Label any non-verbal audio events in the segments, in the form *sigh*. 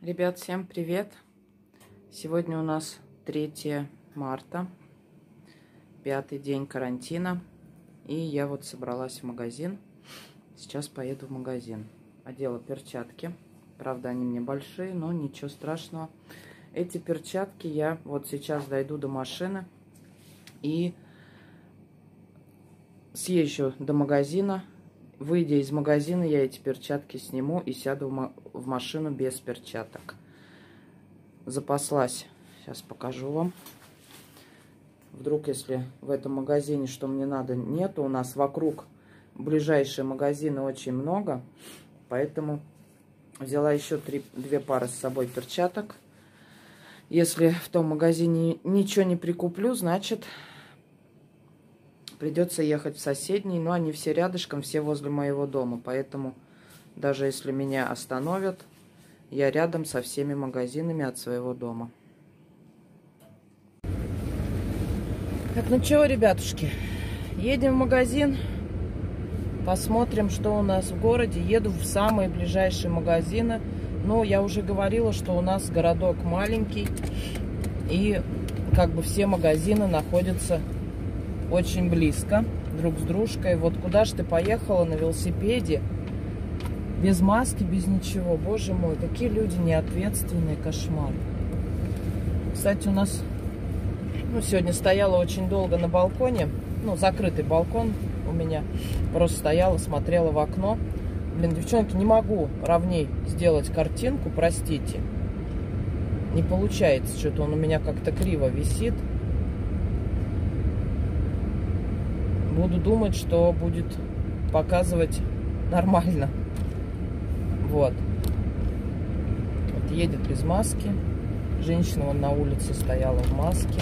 Ребят, всем привет! Сегодня у нас 3 марта, пятый день карантина. И я вот собралась в магазин. Сейчас поеду в магазин. Одела перчатки. Правда, они мне большие, но ничего страшного. Эти перчатки я вот сейчас дойду до машины и съезжу до магазина. Выйдя из магазина, я эти перчатки сниму и сяду в машину без перчаток. Запаслась. Сейчас покажу вам. Вдруг, если в этом магазине, что мне надо, нету. У нас вокруг ближайшие магазины очень много. Поэтому взяла еще три, две пары с собой перчаток. Если в том магазине ничего не прикуплю, значит Придется ехать в соседний, но они все рядышком, все возле моего дома. Поэтому даже если меня остановят, я рядом со всеми магазинами от своего дома. Так, ну что, ребятушки, едем в магазин, посмотрим, что у нас в городе. Еду в самые ближайшие магазины. Но я уже говорила, что у нас городок маленький, и как бы все магазины находятся очень близко друг с дружкой. Вот куда же ты поехала на велосипеде? Без маски, без ничего. Боже мой, какие люди неответственные, кошмар. Кстати, у нас ну, сегодня стояла очень долго на балконе. Ну, закрытый балкон у меня. Просто стояла, смотрела в окно. Блин, девчонки, не могу ровней сделать картинку, простите. Не получается, что-то он у меня как-то криво висит. Буду думать, что будет показывать нормально. Вот. Вот едет без маски. Женщина вон на улице стояла в маске.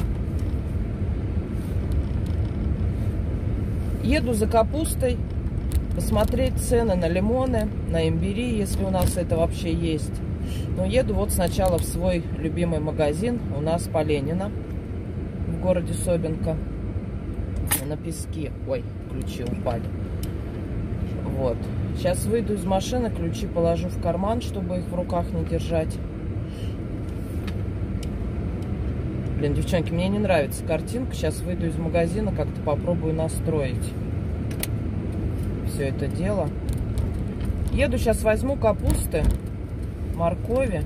Еду за капустой, посмотреть цены на лимоны, на имбири, если у нас это вообще есть. Но еду вот сначала в свой любимый магазин, у нас по Ленина, в городе Собинка на песке. Ой, ключи упали. Вот. Сейчас выйду из машины, ключи положу в карман, чтобы их в руках не держать. Блин, девчонки, мне не нравится картинка. Сейчас выйду из магазина, как-то попробую настроить все это дело. Еду сейчас возьму капусты, моркови.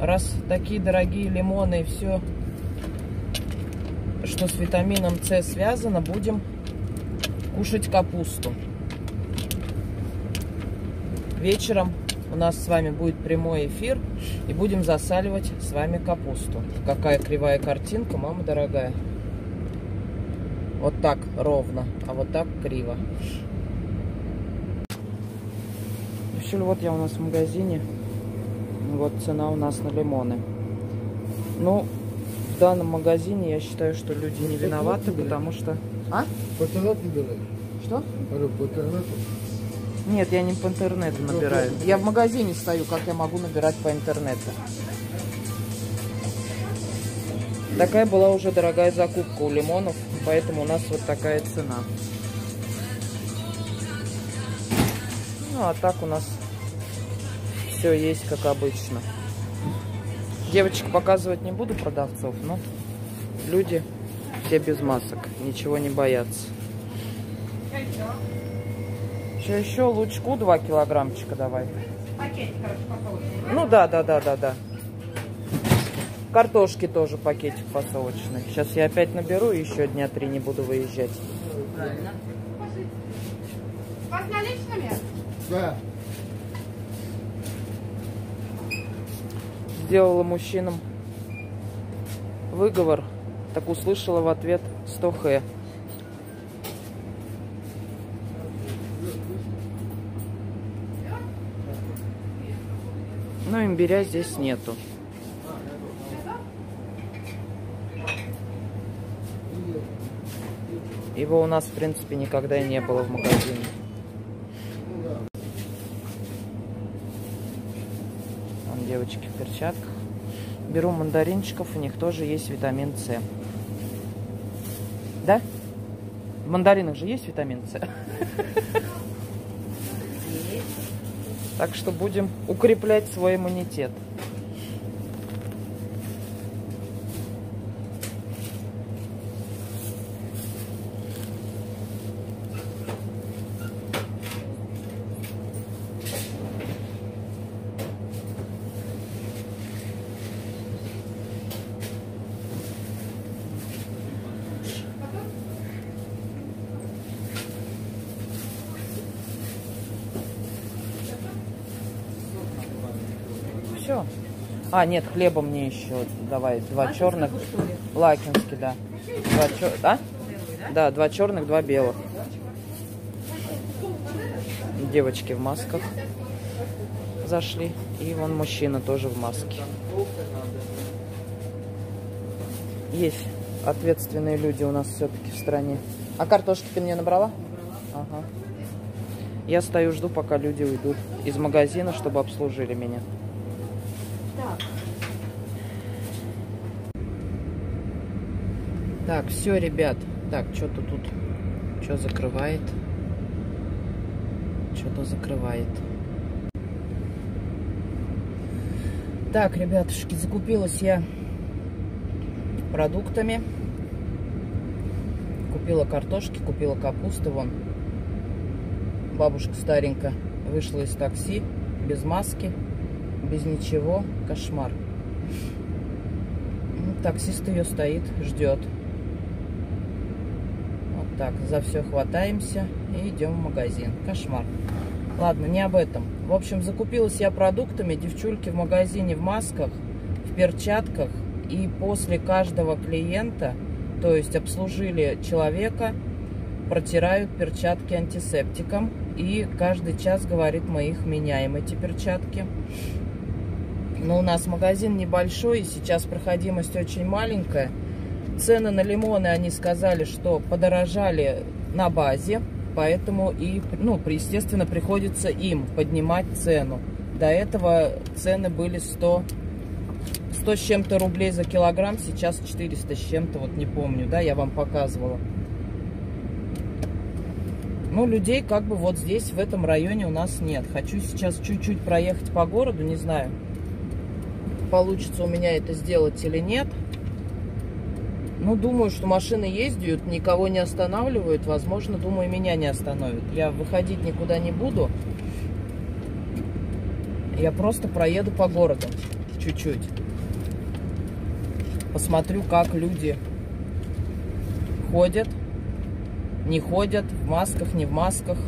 Раз такие дорогие лимоны и все что с витамином С связано, будем кушать капусту. Вечером у нас с вами будет прямой эфир и будем засаливать с вами капусту. Какая кривая картинка, мама дорогая. Вот так ровно, а вот так криво. Еще вот я у нас в магазине. Вот цена у нас на лимоны. Ну, в данном магазине я считаю, что люди не виноваты, потому что... А? По интернету? Что? Алло, по интернету? Нет, я не по интернету набираю. Я в магазине стою, как я могу набирать по интернету. Такая была уже дорогая закупка у лимонов, поэтому у нас вот такая цена. Ну, а так у нас все есть, как обычно. Девочек показывать не буду продавцов, но люди все без масок, ничего не боятся. Что еще? Лучку 2 килограммчика давай. Пакетик, Ну да, да, да, да, да. Картошки тоже пакетик фасовочный. Сейчас я опять наберу и еще дня три не буду выезжать. Правильно. Вас наличными? Да. Сделала мужчинам выговор, так услышала в ответ 100 х. Но имбиря здесь нету. Его у нас, в принципе, никогда и не было в магазине. Девочки в перчатках. Беру мандаринчиков, у них тоже есть витамин С. Да? В мандаринах же есть витамин С? Так что будем укреплять свой иммунитет. все. А, нет, хлеба мне еще давай. Два черных. Лакинский, да. Два чер... Да? Да, два черных, два белых. Девочки в масках зашли. И вон мужчина тоже в маске. Есть ответственные люди у нас все-таки в стране. А картошки ты мне набрала? Ага. Я стою, жду, пока люди уйдут из магазина, чтобы обслужили меня. Так, все, ребят. Так, что-то тут, что закрывает? Что-то закрывает. Так, ребятушки, закупилась я продуктами. Купила картошки, купила капусты, вон. Бабушка старенькая вышла из такси, без маски, без ничего. Кошмар. Таксист ее стоит, ждет. Вот так, за все хватаемся и идем в магазин. Кошмар. Ладно, не об этом. В общем, закупилась я продуктами. Девчульки в магазине в масках, в перчатках. И после каждого клиента, то есть обслужили человека, протирают перчатки антисептиком. И каждый час, говорит, мы их меняем, эти перчатки. Но у нас магазин небольшой, сейчас проходимость очень маленькая. Цены на лимоны, они сказали, что подорожали на базе поэтому и, ну, естественно, приходится им поднимать цену. До этого цены были 100, 100 с чем-то рублей за килограмм, сейчас 400 с чем-то, вот не помню, да, я вам показывала. Ну, людей как бы вот здесь, в этом районе у нас нет. Хочу сейчас чуть-чуть проехать по городу, не знаю, получится у меня это сделать или нет. Ну, думаю, что машины ездят, никого не останавливают. Возможно, думаю, меня не остановят. Я выходить никуда не буду. Я просто проеду по городу чуть-чуть. Посмотрю, как люди ходят, не ходят, в масках, не в масках.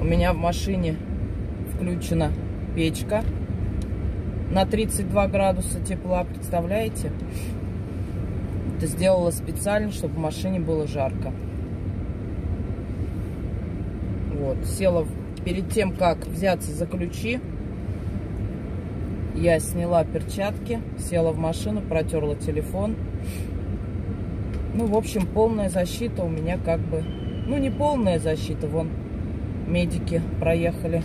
У меня в машине включена печка на 32 градуса тепла, представляете? это сделала специально, чтобы в машине было жарко. Вот, села перед тем, как взяться за ключи, я сняла перчатки, села в машину, протерла телефон. Ну, в общем, полная защита у меня как бы... Ну, не полная защита, вон медики проехали.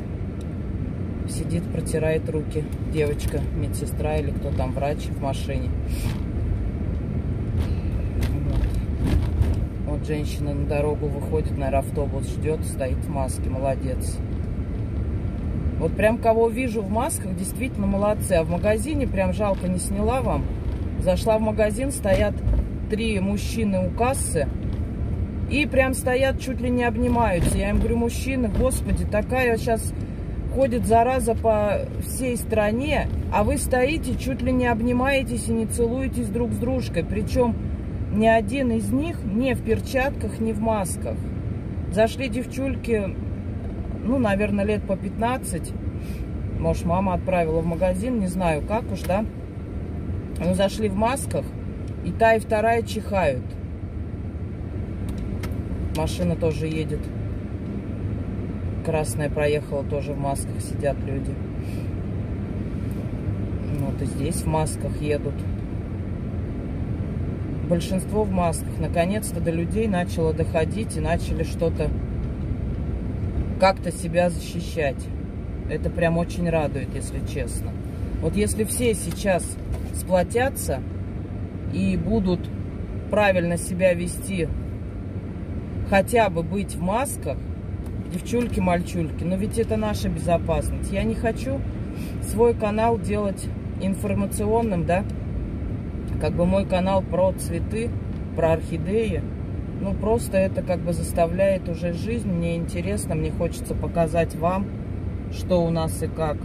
Сидит, протирает руки девочка, медсестра или кто там, врач в машине. женщина на дорогу выходит, наверное, автобус ждет, стоит в маске, молодец. Вот прям кого вижу в масках, действительно молодцы. А в магазине прям жалко не сняла вам. Зашла в магазин, стоят три мужчины у кассы. И прям стоят, чуть ли не обнимаются. Я им говорю, мужчины, господи, такая сейчас ходит зараза по всей стране, а вы стоите, чуть ли не обнимаетесь и не целуетесь друг с дружкой. Причем ни один из них не в перчатках, не в масках. Зашли девчульки, ну, наверное, лет по 15. Может, мама отправила в магазин, не знаю, как уж, да. Ну, зашли в масках, и та, и вторая чихают. Машина тоже едет. Красная проехала, тоже в масках сидят люди. Вот и здесь в масках едут большинство в масках. Наконец-то до людей начало доходить и начали что-то как-то себя защищать. Это прям очень радует, если честно. Вот если все сейчас сплотятся и будут правильно себя вести, хотя бы быть в масках, девчульки, мальчульки, но ведь это наша безопасность. Я не хочу свой канал делать информационным, да, как бы мой канал про цветы, про орхидеи. Ну, просто это как бы заставляет уже жизнь. Мне интересно, мне хочется показать вам, что у нас и как.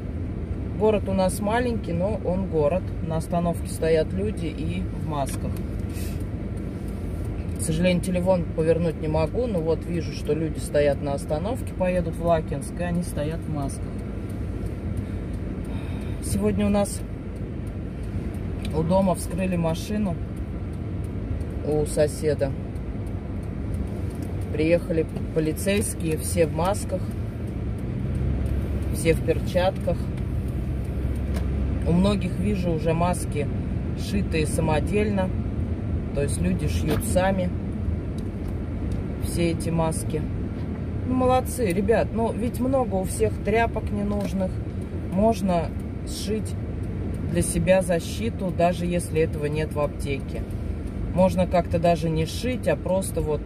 Город у нас маленький, но он город. На остановке стоят люди и в масках. К сожалению, телефон повернуть не могу, но вот вижу, что люди стоят на остановке, поедут в Лакинск, и они стоят в масках. Сегодня у нас у дома вскрыли машину у соседа. Приехали полицейские, все в масках, все в перчатках. У многих вижу уже маски шитые самодельно, то есть люди шьют сами все эти маски. Ну, молодцы, ребят, но ведь много у всех тряпок ненужных. Можно сшить для себя защиту, даже если этого нет в аптеке. Можно как-то даже не шить, а просто вот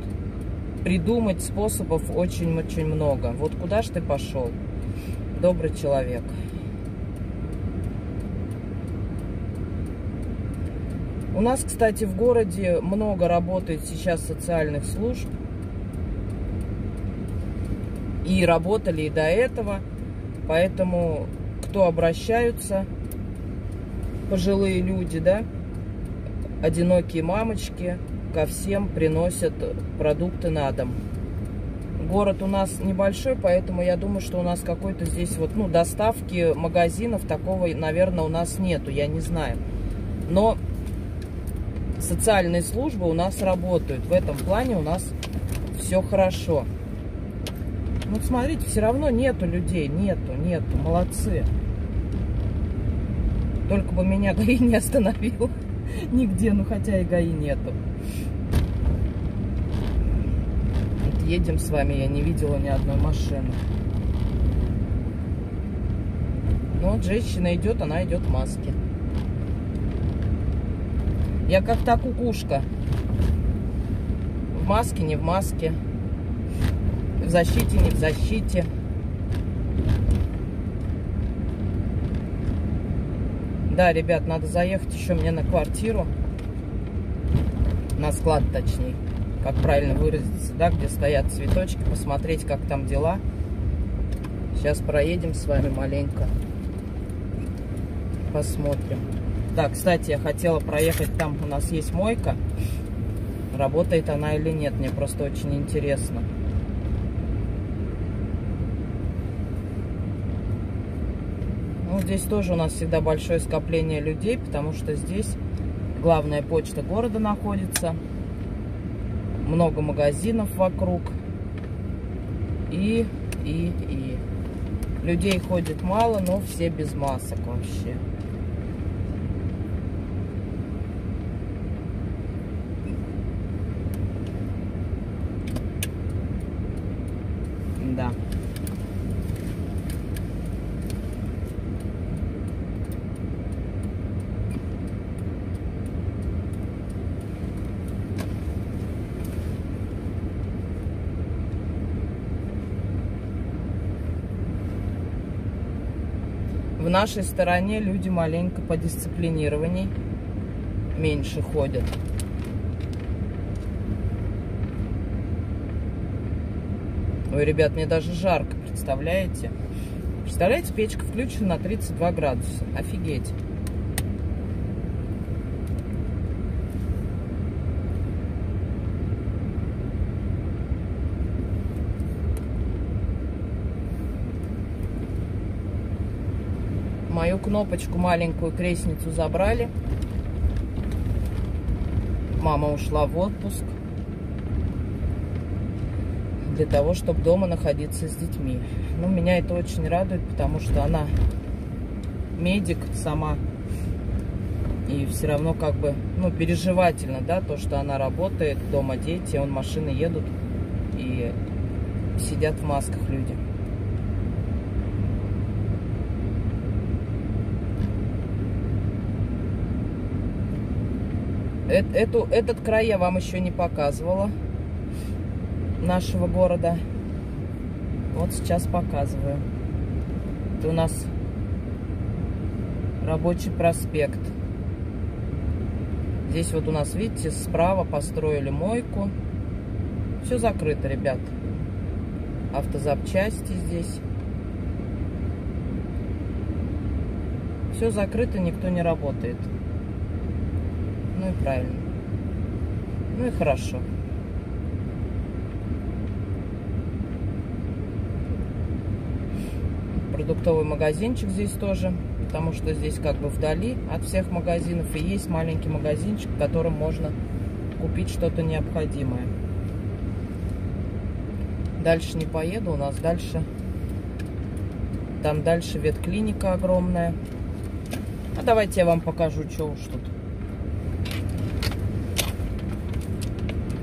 придумать способов очень-очень много. Вот куда ж ты пошел, добрый человек? У нас, кстати, в городе много работает сейчас социальных служб. И работали и до этого. Поэтому кто обращаются, пожилые люди, да, одинокие мамочки, ко всем приносят продукты на дом. Город у нас небольшой, поэтому я думаю, что у нас какой-то здесь вот, ну, доставки магазинов такого, наверное, у нас нету, я не знаю. Но социальные службы у нас работают. В этом плане у нас все хорошо. Ну, смотрите, все равно нету людей, нету, нету, молодцы. Только бы меня *laughs* ГАИ не остановил нигде, ну хотя и ГАИ нету. Вот едем с вами, я не видела ни одной машины. Ну вот женщина идет, она идет в маске. Я как та кукушка. В маске, не в маске. В защите, не в защите. Да, ребят, надо заехать еще мне на квартиру. На склад, точнее. Как правильно выразиться, да, где стоят цветочки. Посмотреть, как там дела. Сейчас проедем с вами маленько. Посмотрим. Да, кстати, я хотела проехать, там у нас есть мойка. Работает она или нет, мне просто очень интересно. Ну, здесь тоже у нас всегда большое скопление людей, потому что здесь главная почта города находится. Много магазинов вокруг. И, и, и. Людей ходит мало, но все без масок вообще. Да. В нашей стороне люди маленько подисциплинированней меньше ходят. Ой, ребят, мне даже жарко, представляете? Представляете, печка включена на 32 градуса. Офигеть. Кнопочку маленькую крестницу забрали. Мама ушла в отпуск для того, чтобы дома находиться с детьми. Ну, меня это очень радует, потому что она медик сама. И все равно как бы, ну, переживательно, да, то, что она работает, дома дети, он машины едут и сидят в масках люди. Эту, этот край я вам еще не показывала нашего города. Вот сейчас показываю. Это у нас рабочий проспект. Здесь вот у нас, видите, справа построили мойку. Все закрыто, ребят. Автозапчасти здесь. Все закрыто, никто не работает. Ну и правильно. Ну и хорошо. продуктовый магазинчик здесь тоже, потому что здесь как бы вдали от всех магазинов и есть маленький магазинчик, в котором можно купить что-то необходимое. Дальше не поеду, у нас дальше, там дальше ветклиника огромная. А давайте я вам покажу, что уж тут.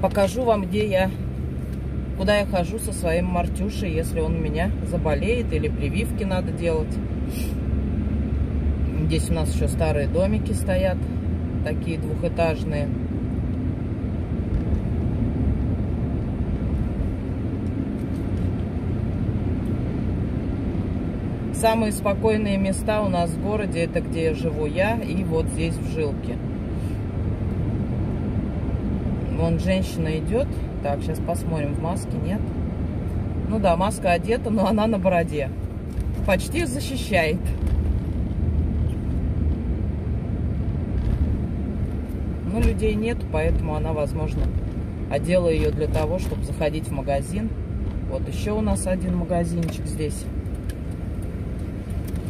Покажу вам, где я, куда я хожу со своим Мартюшей, если он у меня заболеет или прививки надо делать. Здесь у нас еще старые домики стоят, такие двухэтажные. Самые спокойные места у нас в городе, это где живу я и вот здесь в Жилке. Вон женщина идет. Так, сейчас посмотрим, в маске нет. Ну да, маска одета, но она на бороде. Почти защищает. Но людей нет, поэтому она, возможно, одела ее для того, чтобы заходить в магазин. Вот еще у нас один магазинчик здесь.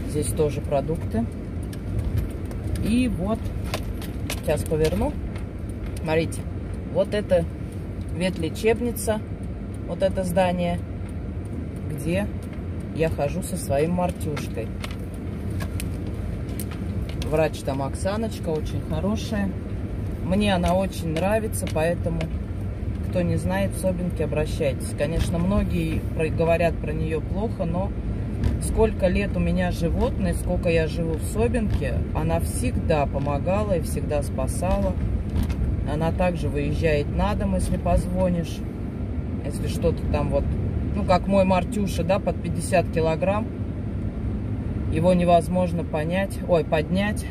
Здесь тоже продукты. И вот, сейчас поверну. Смотрите, вот это ветлечебница, вот это здание, где я хожу со своим Мартюшкой. Врач там Оксаночка, очень хорошая. Мне она очень нравится, поэтому, кто не знает, в Собинке обращайтесь. Конечно, многие говорят про нее плохо, но сколько лет у меня животное, сколько я живу в Собинке, она всегда помогала и всегда спасала. Она также выезжает на дом, если позвонишь. Если что-то там вот, ну, как мой Мартюша, да, под 50 килограмм. Его невозможно понять, ой, поднять.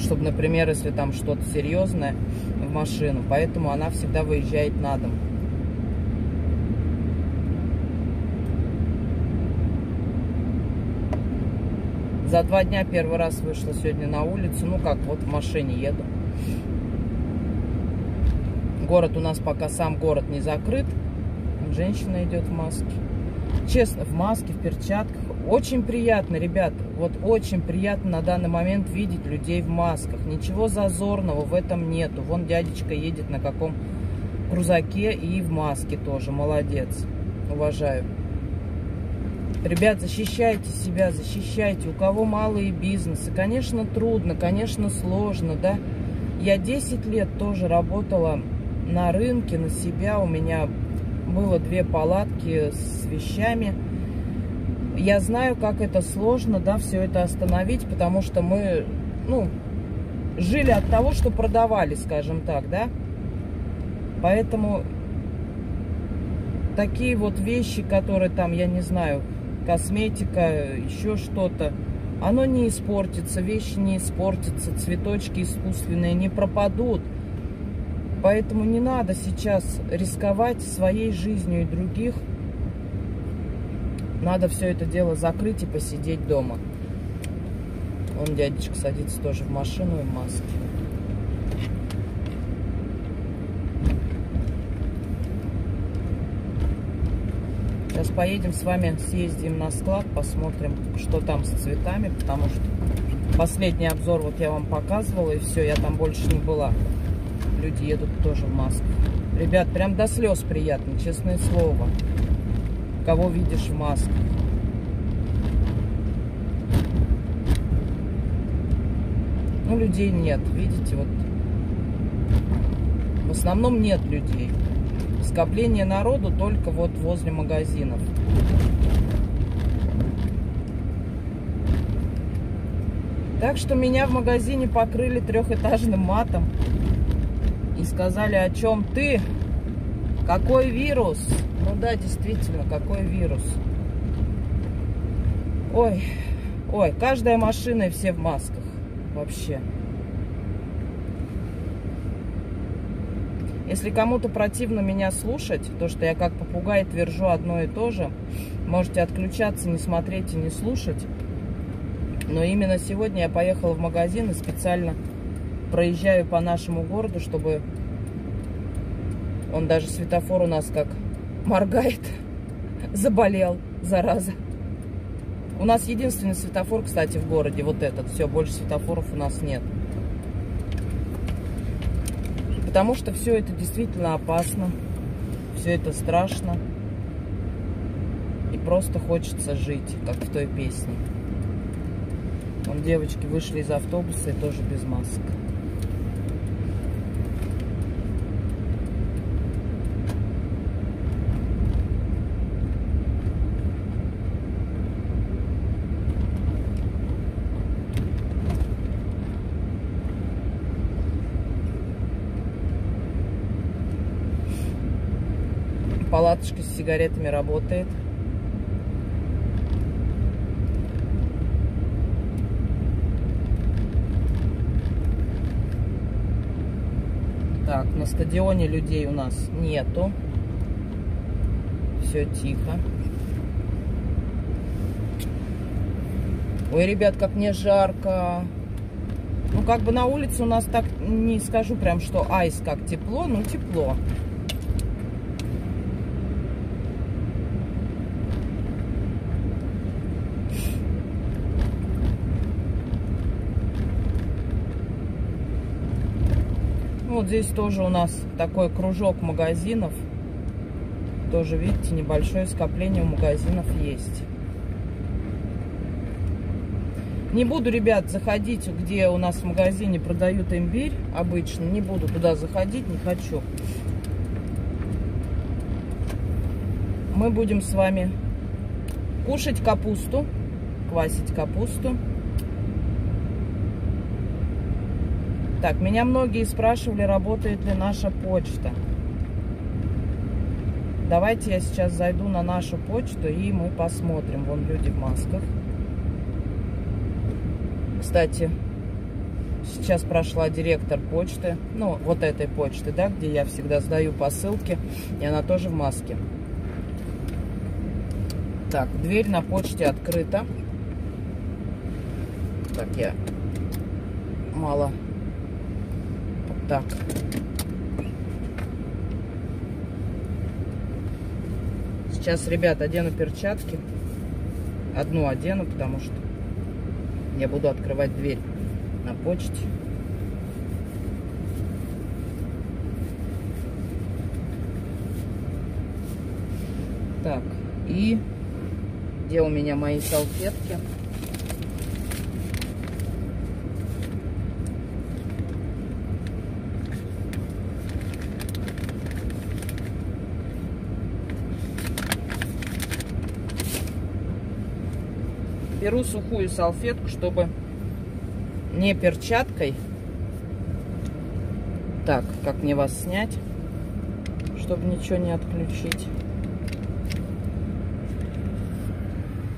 Чтобы, например, если там что-то серьезное в машину. Поэтому она всегда выезжает на дом. За два дня первый раз вышла сегодня на улицу. Ну как, вот в машине еду. Город у нас пока сам город не закрыт. Женщина идет в маске. Честно, в маске, в перчатках. Очень приятно, ребят. Вот очень приятно на данный момент видеть людей в масках. Ничего зазорного в этом нету. Вон дядечка едет на каком крузаке и в маске тоже. Молодец. Уважаю. Ребят, защищайте себя, защищайте. У кого малые бизнесы. Конечно, трудно, конечно, сложно, да. Я 10 лет тоже работала на рынке, на себя. У меня было две палатки с вещами. Я знаю, как это сложно, да, все это остановить, потому что мы, ну, жили от того, что продавали, скажем так, да. Поэтому такие вот вещи, которые там, я не знаю, косметика, еще что-то, оно не испортится, вещи не испортятся, цветочки искусственные не пропадут. Поэтому не надо сейчас рисковать своей жизнью и других. Надо все это дело закрыть и посидеть дома. Он, дядечка, садится тоже в машину и в маске. Сейчас поедем с вами, съездим на склад, посмотрим, что там с цветами, потому что последний обзор вот я вам показывала, и все, я там больше не была. Люди едут тоже в масках. Ребят, прям до слез приятно, честное слово. Кого видишь в масках. Ну, людей нет, видите, вот. В основном нет людей. Скопление народу только вот возле магазинов. Так что меня в магазине покрыли трехэтажным матом. И сказали, о чем ты? Какой вирус? Ну да, действительно, какой вирус? Ой, ой, каждая машина и все в масках. Вообще. Если кому-то противно меня слушать, то, что я как попугай твержу одно и то же, можете отключаться, не смотреть и не слушать. Но именно сегодня я поехала в магазин и специально проезжаю по нашему городу, чтобы он даже светофор у нас как моргает, *laughs* заболел. зараза. У нас единственный светофор, кстати, в городе, вот этот. Все, больше светофоров у нас нет. Потому что все это действительно опасно. Все это страшно. И просто хочется жить, как в той песне. Вон девочки вышли из автобуса и тоже без масок. Палаточка с сигаретами работает. Так, на стадионе людей у нас нету. Все тихо. Ой, ребят, как мне жарко. Ну, как бы на улице у нас так, не скажу прям, что айс как тепло, ну, тепло. Вот здесь тоже у нас такой кружок магазинов. Тоже, видите, небольшое скопление магазинов есть. Не буду, ребят, заходить, где у нас в магазине продают имбирь обычно. Не буду туда заходить, не хочу. Мы будем с вами кушать капусту, квасить капусту. Так, меня многие спрашивали, работает ли наша почта. Давайте я сейчас зайду на нашу почту и мы посмотрим. Вон люди в масках. Кстати, сейчас прошла директор почты, ну, вот этой почты, да, где я всегда сдаю посылки, и она тоже в маске. Так, дверь на почте открыта. Так, я мало так. Сейчас, ребят, одену перчатки. Одну одену, потому что я буду открывать дверь на почте. Так, и где у меня мои салфетки? Беру сухую салфетку, чтобы не перчаткой. Так, как мне вас снять, чтобы ничего не отключить.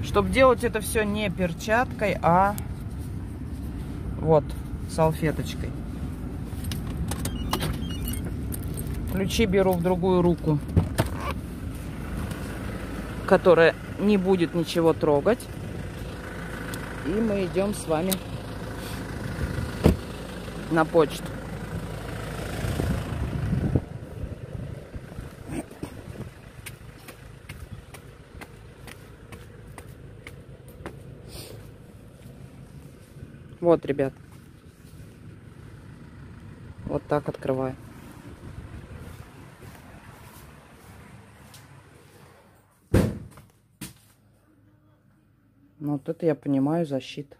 Чтобы делать это все не перчаткой, а вот салфеточкой. Ключи беру в другую руку, которая не будет ничего трогать. И мы идем с вами на почту. Вот, ребят. Вот так открываю. Вот это я понимаю, защита.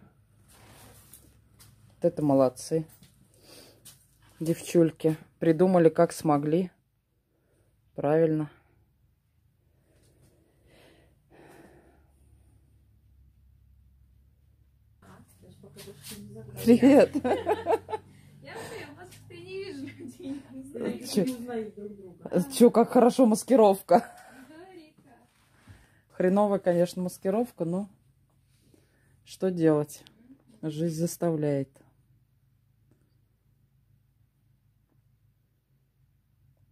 Вот это молодцы. Девчульки. Придумали, как смогли. Правильно. Привет. Я вас не вижу людей. Че, как хорошо маскировка. Хреновая, конечно, маскировка, но... Что делать? Жизнь заставляет.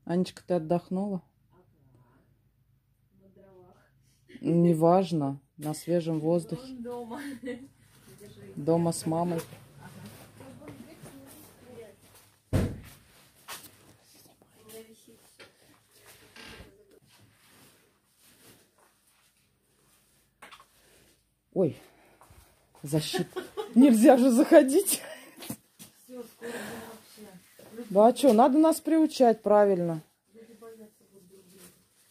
Анечка, ты отдохнула? Неважно, на свежем воздухе. Дома. Дома с мамой. Ой, защита. Нельзя же заходить. Да а что, надо нас приучать правильно.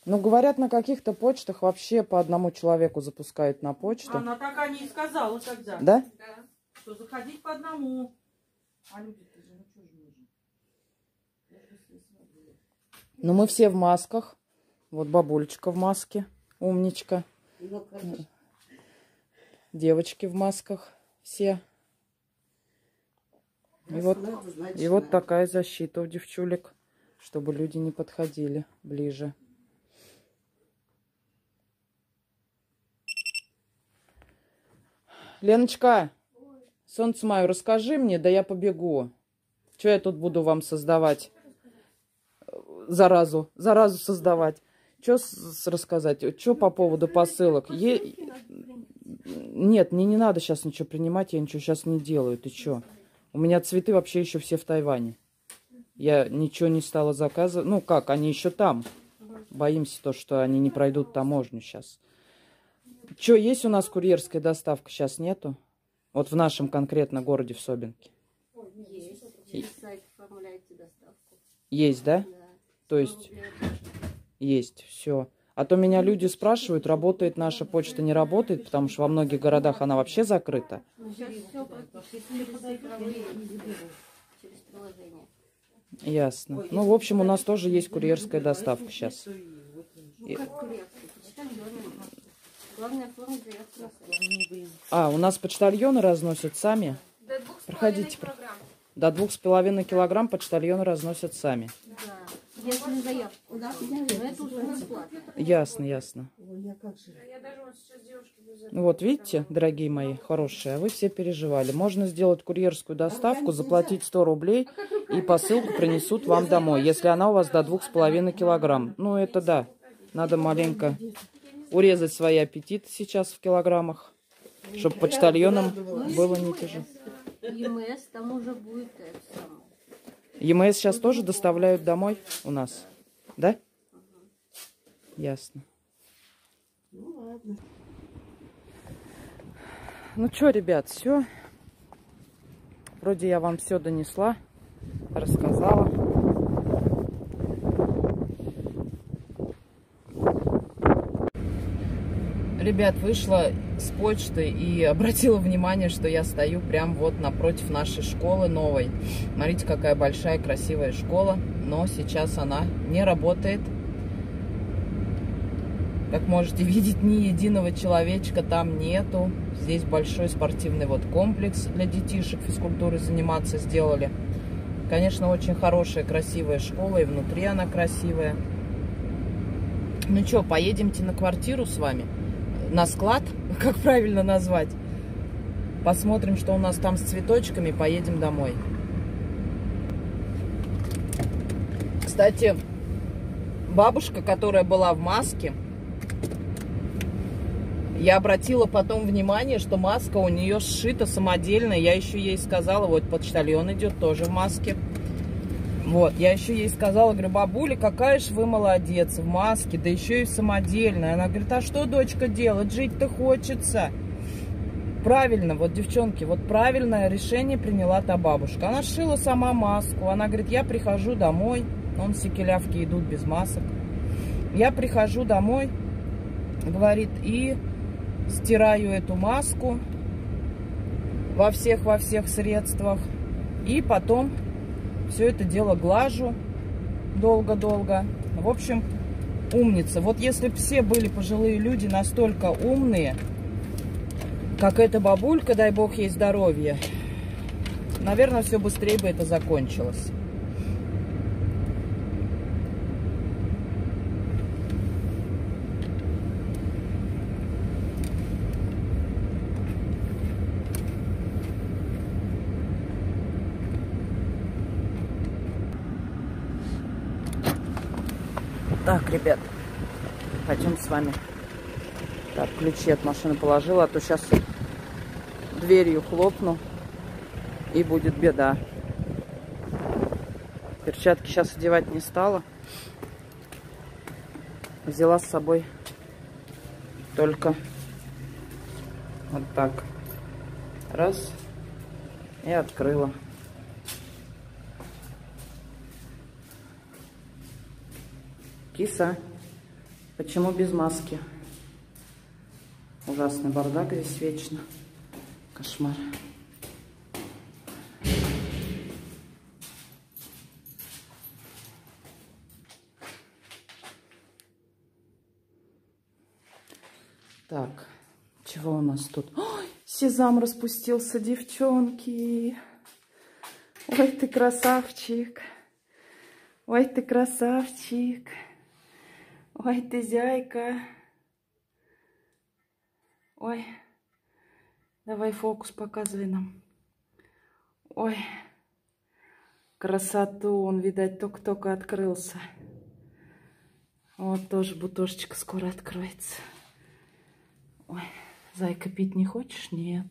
Ну, говорят, на каких-то почтах вообще по одному человеку запускают на почту. Она так о ней сказала тогда, Да? Да. что заходить по одному. А люди-то же, ну что же нужно? Ну, мы все в масках. Вот бабулечка в маске. Умничка. Девочки в масках. Все. И вот, и вот такая защита у девчулек, чтобы люди не подходили ближе. Леночка, солнце мое, расскажи мне, да я побегу. Что я тут буду вам создавать? Заразу, заразу создавать. Что рассказать? Что по поводу посылок? Е- Нет, мне не надо сейчас ничего принимать, я ничего сейчас не делаю. Ты что? У меня цветы вообще еще все в Тайване. Я ничего не стала заказывать. Ну как, они еще там. Боимся то, что они не пройдут таможню сейчас. Что, есть у нас курьерская доставка? Сейчас нету? Вот в нашем конкретно городе, в Собинке. Есть. Сайт. Есть, да? Да. То есть есть, все. А то меня люди спрашивают, работает наша почта, не работает, потому что во многих городах она вообще закрыта. Сейчас все практически через цифровые, через приложение. Ясно. Ну, в общем, у нас тоже есть курьерская доставка сейчас. А, у нас почтальоны разносят сами. До двух с Проходите. До двух с половиной килограмм почтальоны разносят сами. Да. Если заявку. Но это уже бесплатно. Ясно, ясно. Вот. Ну видите, дорогие мои, хорошие, а вы все переживали. Можно сделать курьерскую доставку, заплатить 100 рублей, и посылку принесут вам домой, если она у вас до двух с половиной килограмм. Ну, это да, надо маленько урезать свои аппетиты сейчас в килограммах, чтобы почтальонам было не тяжело. ЕМС, там уже будет это самое. ЕМС сейчас тоже доставляют домой у нас, да? Ясно. Ну что, ребят, все. Вроде я вам все донесла, рассказала. Ребят, вышла с почты и обратила внимание, что я стою прям вот напротив нашей школы новой. Смотрите, какая большая красивая школа, но сейчас она не работает. Как можете *laughs* видеть, ни единого человечка там нету. Здесь большой спортивный вот комплекс для детишек физкультурой заниматься сделали. Конечно, очень хорошая, красивая школа, и внутри она красивая. Ну что, поедемте на квартиру с вами? На склад, *laughs* как правильно назвать? Посмотрим, что у нас там с цветочками, поедем домой. Кстати, бабушка, которая была в маске, я обратила потом внимание, что маска у нее сшита самодельно. Я еще ей сказала, вот почтальон идет тоже в маске. Вот, я еще ей сказала, говорю, бабуля, какая ж вы молодец, в маске, да еще и самодельная. Она говорит, а что, дочка, делать? Жить-то хочется. Правильно, вот, девчонки, вот правильное решение приняла та бабушка. Она сшила сама маску. Она говорит, я прихожу домой. Он секелявки идут без масок. Я прихожу домой, говорит, и стираю эту маску во всех, во всех средствах. И потом все это дело глажу долго-долго. В общем, умница. Вот если бы все были пожилые люди настолько умные, как эта бабулька, дай бог ей здоровья, наверное, все быстрее бы это закончилось. Так, ребят, пойдем с вами. Так, ключи от машины положила, а то сейчас дверью хлопну и будет беда. Перчатки сейчас одевать не стала. Взяла с собой только Вот так. Раз. И открыла. Киса, почему без маски? Ужасный бардак здесь вечно. Кошмар. Так, чего у нас тут? Ой, сезам распустился, девчонки. Ой, ты красавчик. Ой, ты красавчик. Ой, ты зяйка. Ой, давай фокус показывай нам. Ой, красоту, он, видать, только-только открылся. Вот тоже бутошечка скоро откроется. Ой, зайка, пить не хочешь? Нет.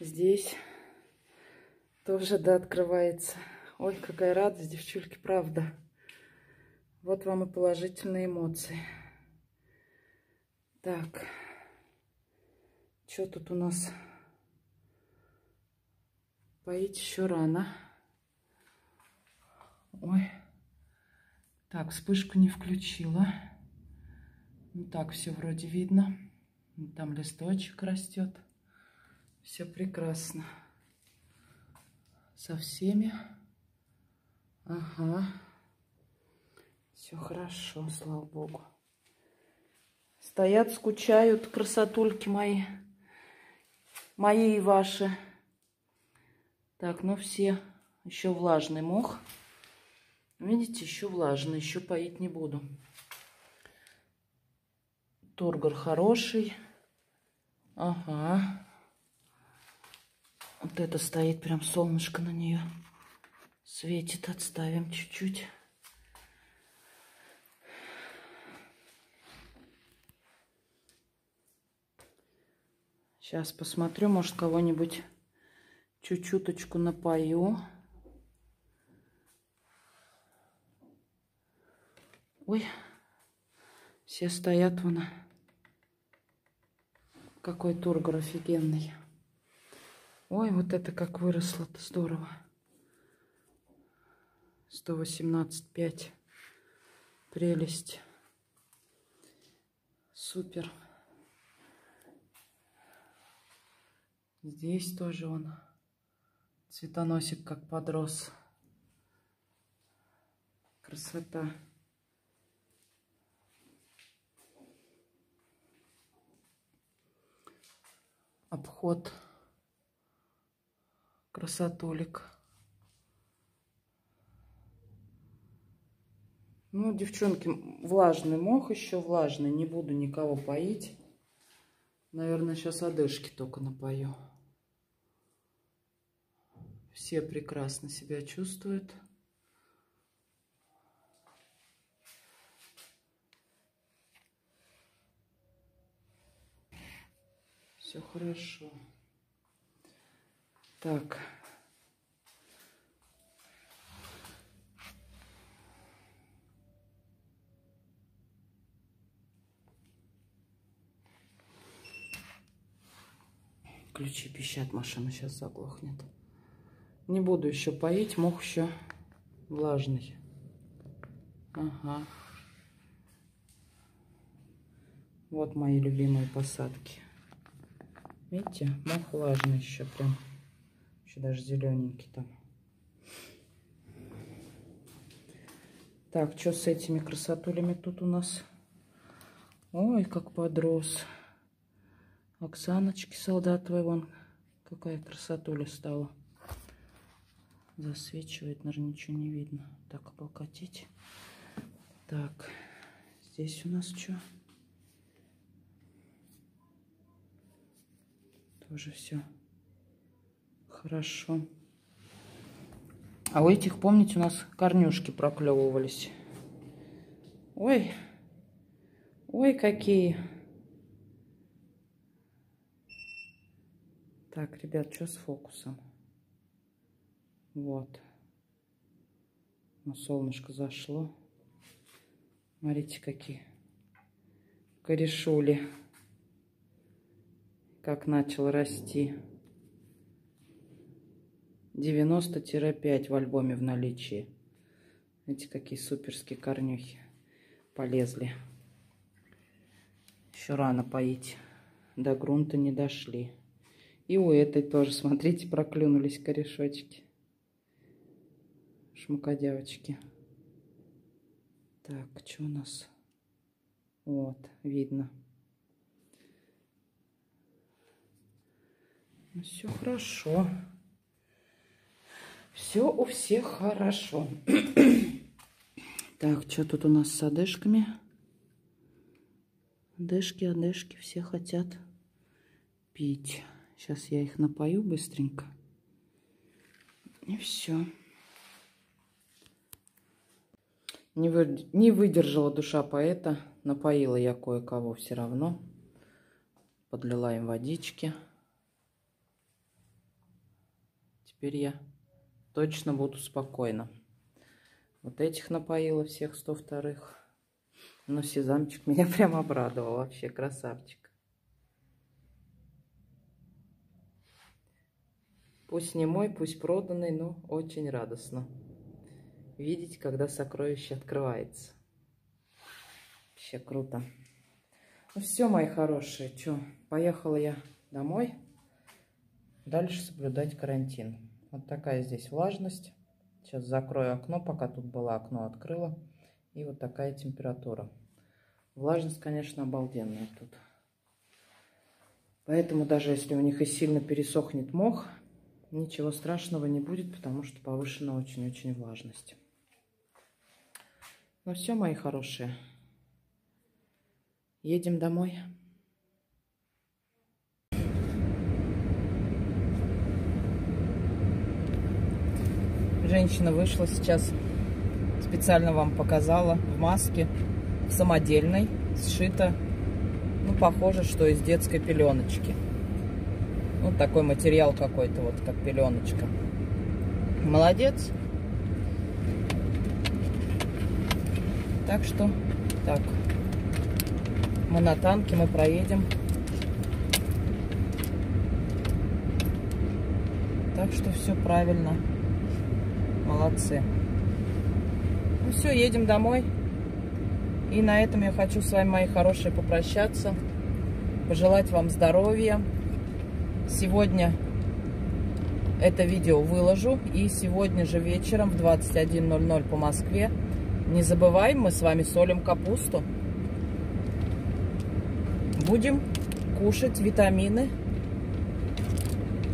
Здесь тоже, да, открывается. Ой, какая радость, девчульки, правда. Вот вам и положительные эмоции. Так. Что тут у нас? Поить еще рано. Ой. Так, вспышку не включила. Ну так, все вроде видно. Там листочек растет. Все прекрасно. Со всеми. Ага. Все хорошо, слава богу. Стоят, скучают красотульки мои. Мои и ваши. Так, ну все. Еще влажный мох. Видите, еще влажный. Еще поить не буду. Тургор хороший. Ага. Вот это стоит прям солнышко на нее. Светит. Отставим чуть-чуть. Сейчас посмотрю, может, кого-нибудь чуть-чуточку напою. Ой, все стоят вон. Какой тургор офигенный. Ой, вот это как выросло-то здорово. 118,5. Прелесть. Супер. Здесь тоже он. Цветоносик как подрос. Красота. Обход. Красотулик. Ну, девчонки, влажный мох еще влажный. Не буду никого поить. Наверное, сейчас одышки только напою. Все прекрасно себя чувствуют. Все хорошо. Так. Ключи пищат, машина сейчас заглохнет. Не буду еще поить, мох еще влажный. Ага. Вот мои любимые посадки. Видите, мох влажный еще прям. Еще даже зелененький там. Так, что с этими красотулями тут у нас? Ой, как подрос. Оксаночки солдатовой, вон какая красотуля стала. Засвечивает, наверное, ничего не видно. Так, облокотить. Так, здесь у нас что? Тоже все хорошо. А у этих, помните, у нас корнюшки проклевывались. Ой, ой, какие. Так, ребят, что с фокусом? Вот. Ну, солнышко зашло. Смотрите, какие корешули. Как начал расти. 90-5 в альбоме в наличии. Эти какие суперские корнюхи полезли. Еще рано поить. До грунта не дошли. И у этой тоже, смотрите, проклюнулись корешочки. Шмукодявочки. Так, что у нас? Вот, видно. Ну, все хорошо. Все у всех хорошо. так, что тут у нас с одышками? Одышки, одышки, все хотят пить. Сейчас я их напою быстренько. И все. Не, вы, не выдержала душа поэта. Напоила я кое-кого все равно. Подлила им водички. Теперь я точно буду спокойна. Вот этих напоила всех 102-х. Но сезамчик *laughs* меня прям обрадовал. Вообще красавчик. Пусть не мой, пусть проданный, но очень радостно видеть, когда сокровище открывается. Вообще круто. Ну все, мои хорошие, что, поехала я домой. Дальше соблюдать карантин. Вот такая здесь влажность. Сейчас закрою окно, пока тут было окно открыла. И вот такая температура. Влажность, конечно, обалденная тут. Поэтому даже если у них и сильно пересохнет мох, ничего страшного не будет, потому что повышена очень-очень влажность. Ну все, мои хорошие. Едем домой. Женщина вышла сейчас, специально вам показала, в маске, в самодельной, сшита, ну, похоже, что из детской пеленочки. Вот такой материал какой-то, вот как пеленочка. Молодец. Так что, так, мы на танке, мы проедем. Так что все правильно. Молодцы. Ну все, едем домой. И на этом я хочу с вами, мои хорошие, попрощаться. Пожелать вам здоровья. Сегодня это видео выложу. И сегодня же вечером в 21.00 по Москве не забываем, мы с вами солим капусту. Будем кушать витамины,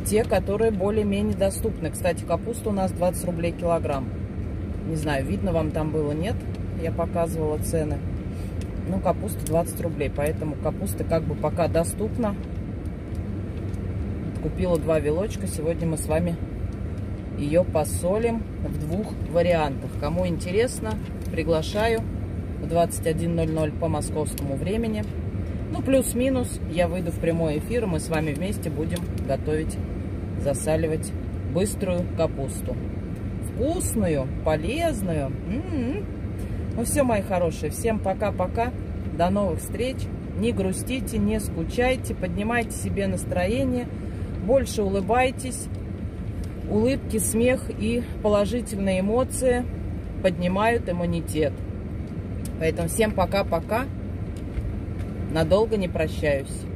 те, которые более-менее доступны. Кстати, капуста у нас 20 рублей килограмм. Не знаю, видно вам там было, нет? Я показывала цены. Ну, капуста 20 рублей, поэтому капуста как бы пока доступна. Купила два вилочка. Сегодня мы с вами ее посолим в двух вариантах. Кому интересно, приглашаю в 21.00 по московскому времени. Ну, плюс-минус, я выйду в прямой эфир, мы с вами вместе будем готовить, засаливать быструю капусту. Вкусную, полезную. М -м -м. Ну все, мои хорошие, всем пока-пока. До новых встреч. Не грустите, не скучайте, поднимайте себе настроение, больше улыбайтесь. Улыбки, смех и положительные эмоции – поднимают иммунитет. Поэтому всем пока-пока. Надолго не прощаюсь.